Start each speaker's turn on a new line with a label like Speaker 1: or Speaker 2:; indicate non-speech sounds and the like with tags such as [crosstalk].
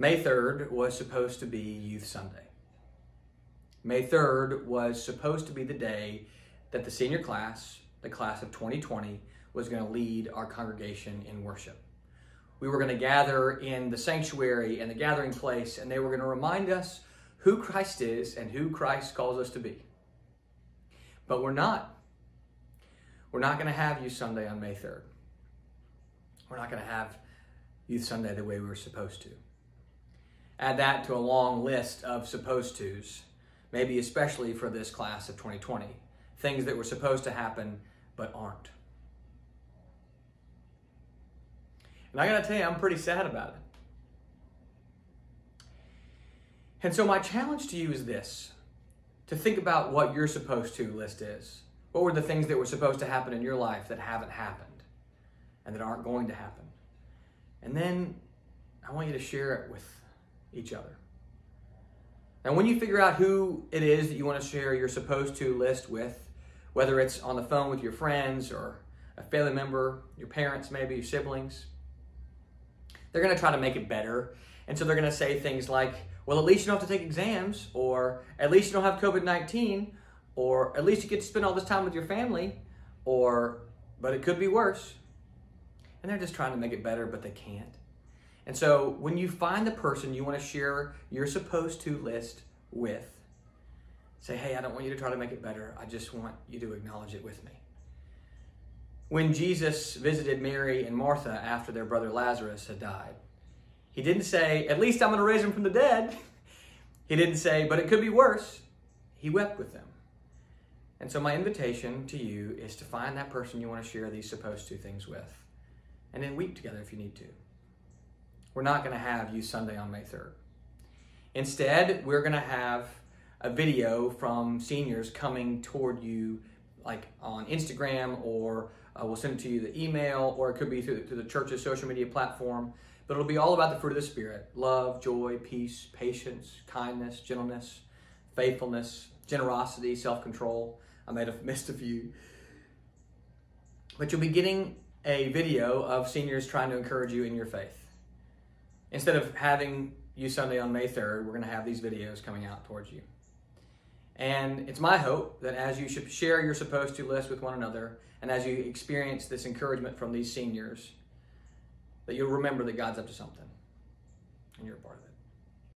Speaker 1: May 3rd was supposed to be Youth Sunday. May 3rd was supposed to be the day that the senior class, the class of 2020, was going to lead our congregation in worship. We were going to gather in the sanctuary and the gathering place, and they were going to remind us who Christ is and who Christ calls us to be. But we're not. We're not going to have Youth Sunday on May 3rd. We're not going to have Youth Sunday the way we were supposed to. Add that to a long list of supposed tos, maybe especially for this class of 2020. Things that were supposed to happen but aren't. And I got to tell you, I'm pretty sad about it. And so, my challenge to you is this to think about what your supposed to list is. What were the things that were supposed to happen in your life that haven't happened and that aren't going to happen? And then I want you to share it with each other. And when you figure out who it is that you want to share your supposed to list with, whether it's on the phone with your friends or a family member, your parents, maybe your siblings, they're going to try to make it better. And so they're going to say things like, well, at least you don't have to take exams, or at least you don't have COVID 19, or at least you get to spend all this time with your family, or, but it could be worse. And they're just trying to make it better, but they can't. And so when you find the person you want to share your supposed to list with, say, hey, I don't want you to try to make it better. I just want you to acknowledge it with me. When Jesus visited Mary and Martha after their brother Lazarus had died, he didn't say, At least I'm going to raise him from the dead. He didn't say, But it could be worse. He wept with them. And so, my invitation to you is to find that person you want to share these supposed to things with, and then weep together if you need to. We're not going to have Youth Sunday on May 3rd. Instead, we're going to have a video from seniors coming toward you, like on Instagram, or uh, we'll send it to you the email, or it could be through, through the church's social media platform but it'll be all about the fruit of the Spirit love, joy, peace, patience, kindness, gentleness, faithfulness, generosity, self control. I made [laughs] a mist of you. But you'll be getting a video of seniors trying to encourage you in your faith. Instead of having Youth Sunday on May 3rd, we're going to have these videos coming out towards you. And it's my hope that as you share your supposed to list with one another, and as you experience this encouragement from these seniors, that you'll remember that God's up to something and you're a part of it.